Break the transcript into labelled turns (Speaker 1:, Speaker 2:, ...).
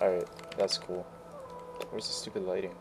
Speaker 1: Alright, that's cool. Where's the stupid lighting?